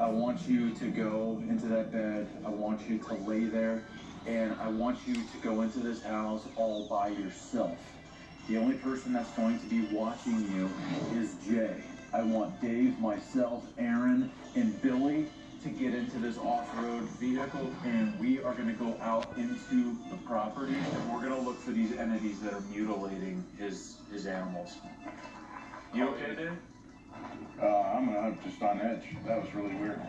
I want you to go into that bed. I want you to lay there. And I want you to go into this house all by yourself. The only person that's going to be watching you is Jay. I want Dave, myself, Aaron, and Billy to get into this off-road vehicle and we are going to go out into the property and we're going to look for these entities that are mutilating his his animals. You okay, Dave? Just on edge. That was really weird.